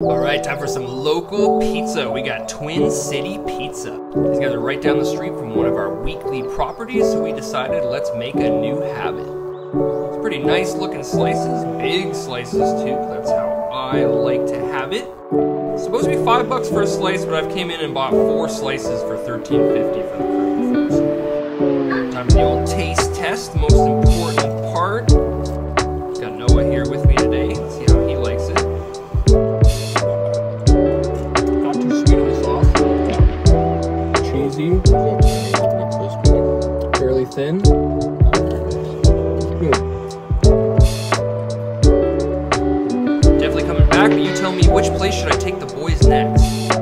All right, time for some local pizza. We got Twin City Pizza. These guys are right down the street from one of our weekly properties, so we decided let's make a new habit. It's pretty nice looking slices, big slices too. That's how I like to have it. It's supposed to be five bucks for a slice, but I've came in and bought four slices for thirteen fifty for the crew. So, time for the old taste test, most important part. Got Noah here with me today. Fairly thin. Hmm. Definitely coming back, but you tell me which place should I take the boys next?